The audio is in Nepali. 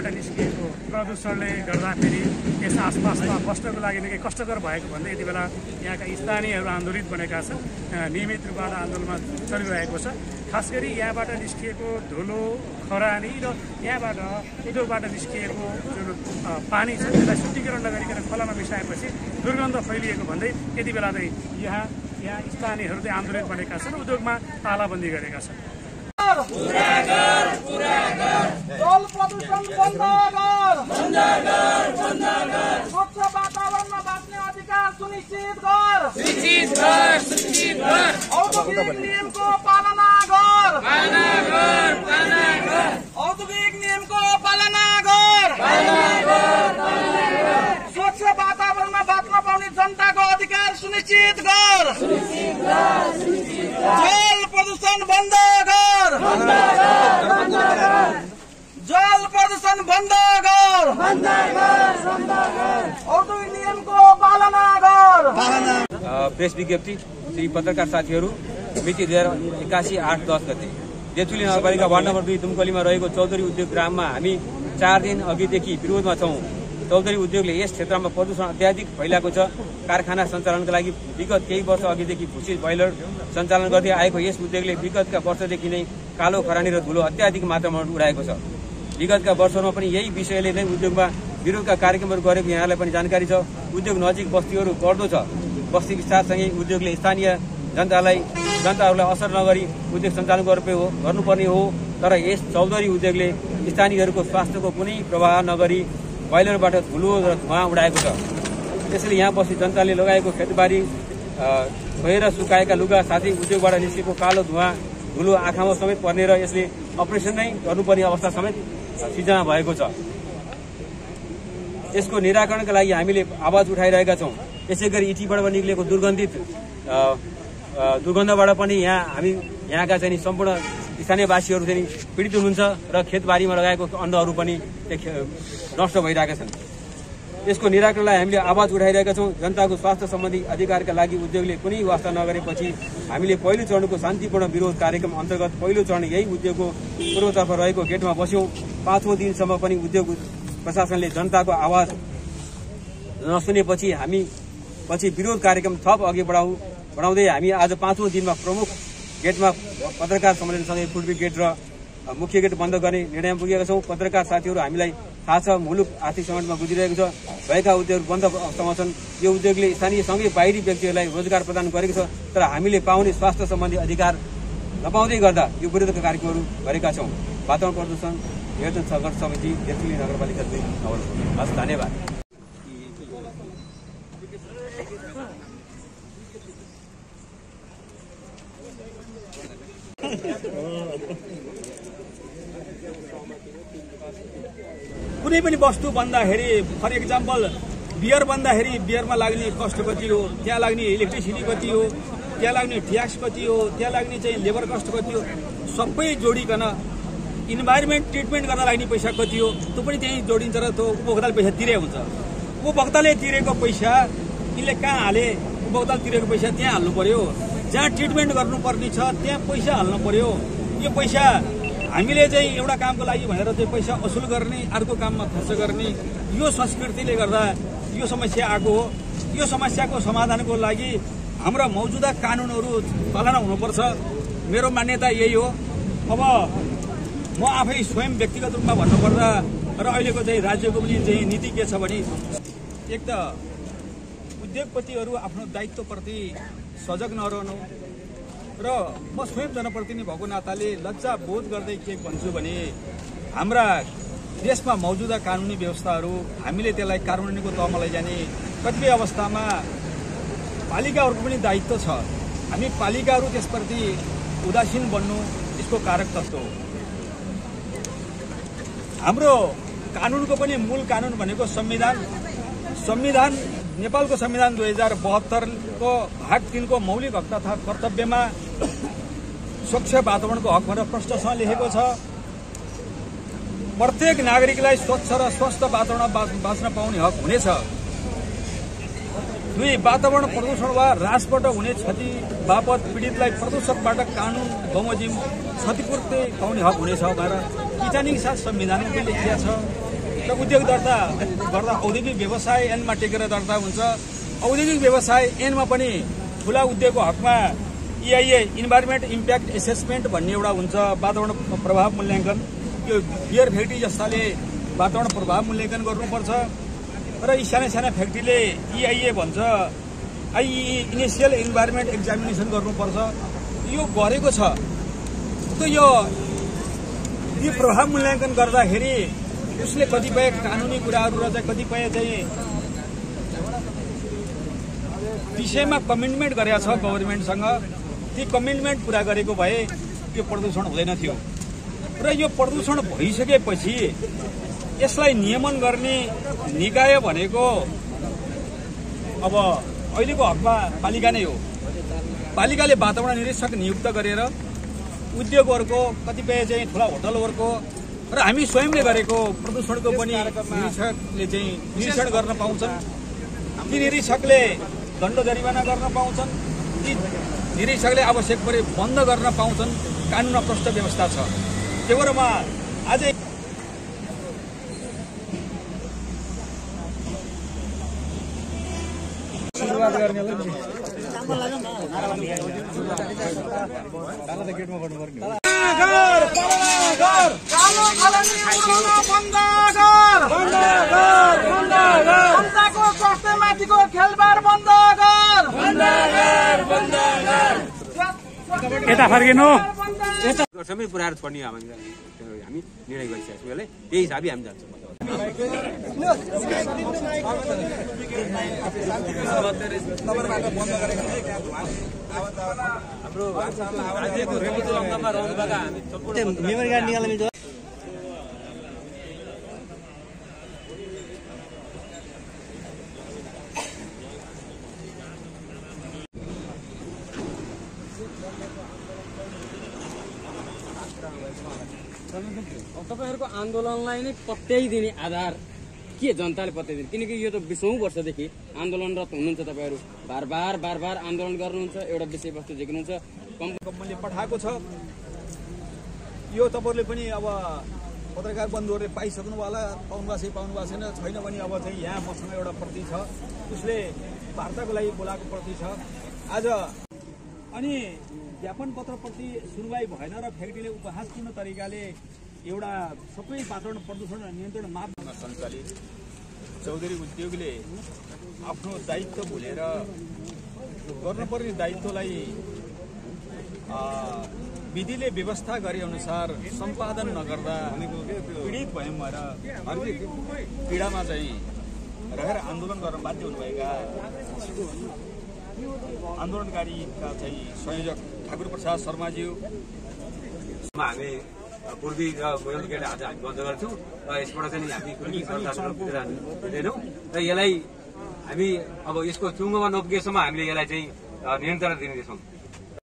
यहाँबाट निस्किएको प्रदूषणले गर्दाखेरि यस आसपासमा बस्नको लागि निकै कष्टकर भएको भन्दै यति बेला यहाँका स्थानीयहरू आन्दोलित बनेका छन्। नियमित रूपबाट आन्दोलनमा चलिरहेको छ। खास गरी यहाँबाट निस्किएको धुलो खरानी र यहाँबाट इटोबाट निस्किएको जुन पानी छ त्यसलाई शुद्धिकरण नगरिकन खोलामा मिसाएपछि दुर्गन्ध फैलिएको भन्दै यति बेला चाहिँ यहाँ यहाँ स्थानीयहरू चाहिँ आन्दोलित बनेका छन्। उद्योगमा तालाबन्दी गरेका छन्। जल प्रदूषण बन्द गर स्वच्छ वातावरणमा बाँच्ने अधिकार सुनिश्चित गर औद्योगिक नियमको पालना गर औद्योगिक नियमको पालना गर स्वच्छ वातावरणमा बाँच्न पाउने जनताको अधिकार सुनिश्चित गर जल प्रदूषण बन्द गर प्रदूषण बन्द गर प्रेस विज्ञप्ति श्री पत्रकार साथीहरू मिति दुई हजार एकासी आठ दस गते तेतुली नगरपालिका वार्ड नम्बर दुई दुमकलीमा रहेको चौधरी उद्योग ग्राममा हामी चार दिन अघिदेखि विरोधमा छौँ चौधरी उद्योगले यस क्षेत्रमा प्रदूषण अत्याधिक फैलाएको छ कारखाना सञ्चालनको लागि विगत केही वर्ष अघिदेखि भुसी बोइलर सञ्चालन गर्दै आएको यस उद्योगले विगतका वर्षदेखि नै कालो खरानी र धुलो अत्याधिक मात्रामा उडाएको छ विगतका वर्षहरूमा पनि यही विषयले नै उद्योगमा विरोधका कार्यक्रमहरू गरेको यहाँलाई पनि जानकारी छ। उद्योग नजिक बस्तीहरू बढ्दो छ। बस्ती विस्तारसँगै उद्योगले स्थानीय जनतालाई जनताहरूलाई असर नगरी उद्योग सञ्चालन गर्नु हो गर्नुपर्ने हो। तर यस चौधरी उद्योगले स्थानीयहरूको स्वास्थ्यको कुनै प्रभाव नगरी बोइलरबाट धुलो र धुवा उडाएको छ। त्यसैले यहाँ बस्ती जनताले लगाएको खेतबारी अ, धोएर सुकाएका लुगा साथै उद्योगबाट निस्केको कालो धुवा धुलो आँखामा समेत पर्ने र यसले अपरेसन नै गर्नुपर्ने अवस्था समेत सिर्जना भएको छ। यसको निराकरणका लागि हामीले आवाज उठाइरहेका छौँ। यसै गरी इटीबाट निक्लेको दुर्गन्धित दुर्गन्धबाट पनि यहाँ हामी यहाँका चाहिँ सम्पूर्ण स्थानीयवासीहरू चाहिँ पीडित हुनुहुन्छ र खेतबारीमा लगाएको अन्नहरू पनि नष्ट भइरहेका छन्। यसको निराकरणलाई हामीले आवाज उठाइरहेका छौँ। जनताको स्वास्थ्य सम्बन्धी अधिकारका लागि उद्योगले कुनै वास्ता नगरेपछि हामीले पहिलो चरणको शान्तिपूर्ण विरोध कार्यक्रम अन्तर्गत पहिलो चरण यही उद्योगको पूर्वतर्फ रहेको गेटमा बस्यौँ। पाँचौँ दिनसम्म पनि उद्योग प्रशासनले जनताको आवाज नसुनेपछि हामी पछि विरोध कार्यक्रम थप अघि बढाउ बढाउँदै हामी आज पाँचौँ दिनमा प्रमुख गेटमा पत्रकार सम्मेलनसँगै फुटबल गेट र मुख्य गेट बन्द गर्ने निर्णयमा पुगेका छौँ। पत्रकार साथीहरू हामीलाई थाहा छ मुलुक आर्थिक सङ्कटमा गुजिरहेको छ। भएका उद्योग बन्द अवस्थामा छन्। यो उद्योगले स्थानीय सँगै बाहिरी व्यक्तिहरूलाई रोजगार प्रदान गरेको छ तर हामीले पाउने स्वास्थ्य सम्बन्धी अधिकार नपाउँदै गर्दा यो विरोधका कार्यक्रमहरू गरेका छौँ। वातावरण प्रदूषण नियोजन सङ्घर्ष समिति तेतुली नगरपालिका दुई नवलपुर हस् धन्यवाद। कुनै पनि वस्तु बन्दाखेरि फर इक्जाम्पल बियर बन्दाखेरि बियरमा लाग्ने कस्ट कति हो त्यहाँ लाग्ने इलेक्ट्रिसिटी कति हो त्यहाँ लाग्ने ट्याक्स कति हो त्यहाँ लाग्ने चाहिँ लेबर कस्ट कति हो सबै जोडिकन इन्भाइरोमेन्ट ट्रिटमेन्ट गर्न लाग्ने पैसा कति हो त्यो पनि त्यहीँ जोडिन्छ र त्यो उपभोक्ताले पैसा तिरे हुन्छ। उपभोक्ताले तिरेको पैसा यिनले कहाँ हाले उपभोक्ताले तिरेको पैसा त्यहाँ हाल्नु पर्यो। जहाँ ट्रिटमेन्ट गर्नुपर्ने छ त्यहाँ पैसा हाल्नु पर्यो। यो पैसा हामीले चाहिँ एउटा कामको लागि भनेर चाहिँ पैसा असुल गर्ने अर्को काममा खर्च गर्ने यो संस्कृतिले गर्दा यो समस्या आएको हो। यो समस्याको समाधानको लागि हाम्रा मौजुदा कानुनहरू पालना हुनुपर्छ। मेरो मान्यता यही हो। अब म आफै स्वयं व्यक्तिगत रूपमा भन्नुपर्दा र अहिलेको चाहिँ राज्यको पनि चाहिँ नीति के छ भने एक त उद्योगपतिहरू आफ्नो दायित्वप्रति सजग नरहनु। र म स्वयं जनप्रतिनिधि भएको नाताले लज्जा बोध गर्दै के भन्छु भने हाम्रा देशमा मौजुदा कानुनी व्यवस्थाहरू हामीले त्यसलाई कानुनीको तहमा लैजाने कतिपय अवस्थामा पालिकाहरूको पनि दायित्व छ। हामी पालिकाहरू त्यसप्रति उदासीन बन्नु यसको कारक तत्व हो। हाम्रो कानुनको पनि मूल कानुन भनेको संविधान। संविधान नेपालको संविधान दुई हजार बहत्तरको भाग तिनको मौलिक हक तथा कर्तव्यमा स्वच्छ वातावरणको हक भनेर प्रष्टसँग लेखेको छ। प्रत्येक नागरिकलाई स्वच्छ र स्वस्थ वातावरण बाँच- बाँच्न पाउने हक हुनेछ। दुई वातावरण प्रदूषण वा ह्रासबाट हुने क्षति बापत पीडितलाई प्रदूषकबाट कानुन बमोजिम क्षतिपूर्ति पाउने हक हुनेछ भनेर किटानिक साथ संविधानमा पनि लेखिया छ। र उद्योग दर्ता गर्दा औद्योगिक व्यवसाय ऐनमा टेकेर दर्ता हुन्छ। औद्योगिक व्यवसाय ऐनमा पनि ठुला उद्योगको हकमा इआइए इन्भाइरोमेन्ट इम्प्याक्ट एसेसमेन्ट भन्ने एउटा हुन्छ वातावरण प्रभाव मूल्याङ्कन। यो बियर फ्याक्ट्री जस्ताले वातावरण प्रभाव मूल्याङ्कन गर्नुपर्छ। र यी साना साना फ्याक्ट्रीले इआइए भन्छ आइई इनिसियल इन्भाइरोमेन्ट एक्जामिनेसन गर्नुपर्छ। यो गरेको छ। त यो प्रभाव मूल्याङ्कन गर्दाखेरि उसले कतिपय कानुनी कुराहरू र चाहिँ कतिपय चाहिँ विषयमा कमिटमेन्ट गरेका छ गभर्मेन्टसँग ती कमिटमेन्ट पुरा गरेको भए यो प्रदूषण हुँदैन थियो र यो प्रदूषण भइसकेपछि यसलाई नियमन गर्ने निकाय भनेको अब अहिलेको हकमा पालिका नै हो पालिकाले वातावरण निरीक्षक नियुक्त गरेर उद्योगहरूको कतिपय चाहिँ ठुला होटलहरूको र हामी स्वयंले गरेको प्रदूषणको पनि निरीक्षकले चाहिँ निरीक्षण गर्न पाउँछन् ती निरीक्षकले दण्ड जरिवाना गर्न पाउँछन् ती निरीक्षकले आवश्यक परे बन्द गर्न पाउँछन्। कानुनमा प्रष्ट व्यवस्था छ। त्यो भएर म अझै कालो खलनी उडाउन बन्द गर जनताको स्वास्थ्यमाथिको खेलबाड बन्द गर यता फर्किनु। सबै पुऱ्याएर छोड्ने हामी हामी निर्णय गरिसकेको छौँ यसलाई। त्यही हिसाबले हामी जान्छौँ। हाम्रो राज्यको रेडियो अङ्गमा रहनुभएका तपाईँहरूको आन्दोलनलाई नै पत्याइदिने आधार के जनताले पत्याइदिने किनकि यो त बिसौँ वर्षदेखि आन्दोलनरत हुनुहुन्छ तपाईँहरू। बार बार बार बार आन्दोलन गर्नुहुन्छ एउटा विषयवस्तु झिक्नुहुन्छ। कम कम्पनीले पठाएको छ। यो तपाईँहरूले पनि अब पत्रकार बन्धुहरूले पाइसक्नु होला। पाउनु भएको छ पाउनु भएको छैन छैन भने अब चाहिँ यहाँ मसँग एउटा प्रति छ। उसले वार्ताको लागि बोलाएको प्रति छ। आज अनि ज्ञापन पत्रप्रति सुनवाई भएन र फ्याक्ट्रीले उपहासपूर्ण तरिकाले एउटा सबै वातावरण प्रदूषण नियन्त्रण मापमा सञ्चालित चौधरी उद्योगले आफ्नो दायित्व भुलेर गर्नुपर्ने दायित्वलाई विधिले व्यवस्था गरे अनुसार सम्पादन नगर्दा पीडित भयौँ भएर अर्कै पीडामा चाहिँ रहेर आन्दोलन गर्न बाध्य हुनुभएका आन्दोलनकारीका चाहिँ संयोजक ठाकुर प्रसाद शर्माज्यू। हामी पूर्वी र गोयल आज हामी बन्द गर्छौँ र यसबाट चाहिँ हामी कुनै दिँदैनौँ र यसलाई हामी अब यसको चुङ्गोमा नपुगेसम्म हामीले यसलाई चाहिँ नियन्त्रण दिनेछौँ